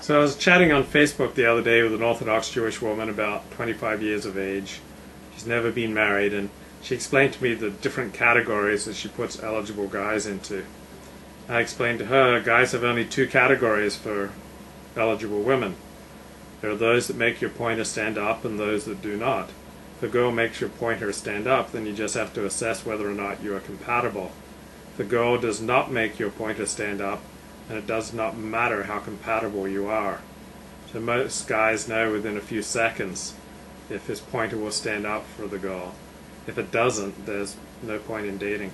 So I was chatting on Facebook the other day with an Orthodox Jewish woman about 25 years of age. She's never been married, and she explained to me the different categories that she puts eligible guys into. I explained to her guys have only two categories for eligible women. There are those that make your pointer stand up and those that do not. If a girl makes your pointer stand up, then you just have to assess whether or not you are compatible. If a girl does not make your pointer stand up, and it does not matter how compatible you are. So most guys know within a few seconds if his pointer will stand up for the girl. If it doesn't, there's no point in dating.